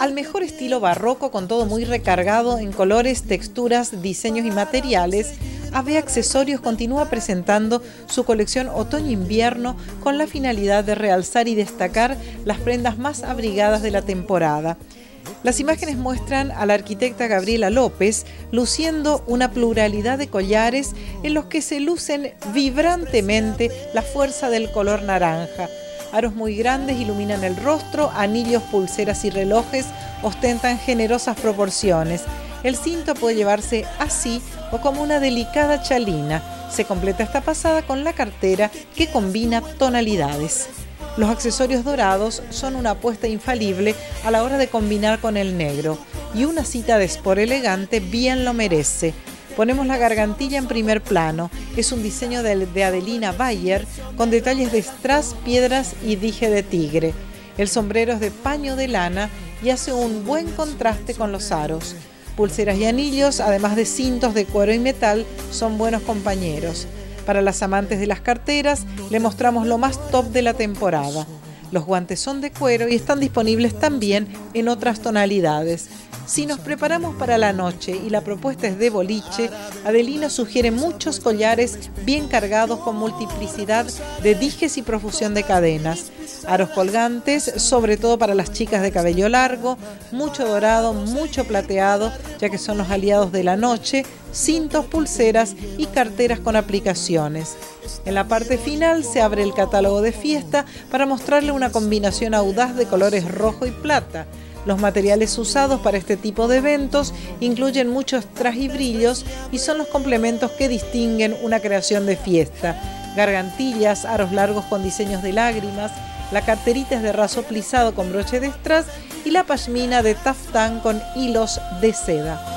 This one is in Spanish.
Al mejor estilo barroco, con todo muy recargado en colores, texturas, diseños y materiales, AB Accesorios continúa presentando su colección otoño-invierno con la finalidad de realzar y destacar las prendas más abrigadas de la temporada. Las imágenes muestran a la arquitecta Gabriela López luciendo una pluralidad de collares en los que se lucen vibrantemente la fuerza del color naranja Aros muy grandes iluminan el rostro, anillos, pulseras y relojes ostentan generosas proporciones. El cinto puede llevarse así o como una delicada chalina. Se completa esta pasada con la cartera que combina tonalidades. Los accesorios dorados son una apuesta infalible a la hora de combinar con el negro y una cita de sport elegante bien lo merece. Ponemos la gargantilla en primer plano. Es un diseño de, Adelina Bayer con detalles de strass, piedras y dije de tigre. El sombrero es de paño de lana y hace un buen contraste con los aros. Pulseras y anillos, además de cintos de cuero y metal, son buenos compañeros. Para las amantes de las carteras, le mostramos lo más top de la temporada. Los guantes son de cuero y están disponibles también en otras tonalidades. Si nos preparamos para la noche y la propuesta es de boliche, Adelina sugiere muchos collares bien cargados con multiplicidad de dijes y profusión de cadenas. Aros colgantes, sobre todo para las chicas de cabello largo, mucho dorado, mucho plateado, ya que son los aliados de la noche, cintos, pulseras y carteras con aplicaciones. En la parte final se abre el catálogo de fiesta para mostrarle una combinación audaz de colores rojo y plata los materiales usados para este tipo de eventos incluyen muchos trajes y brillos y son los complementos que distinguen una creación de fiesta. Gargantillas, aros largos con diseños de lágrimas, la carterita es de raso plisado con broche de strass y la pashmina de taftán con hilos de seda.